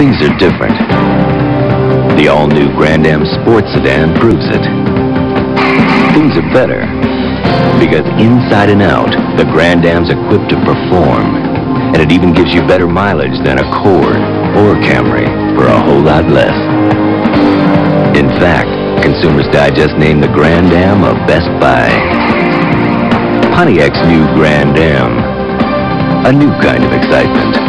things are different. The all-new Grand Am Sports Sedan proves it. Things are better because inside and out, the Grand Am's equipped to perform. And it even gives you better mileage than a Accord or Camry for a whole lot less. In fact, Consumers Digest named the Grand Am a Best Buy. Pontiac's new Grand Am. A new kind of excitement.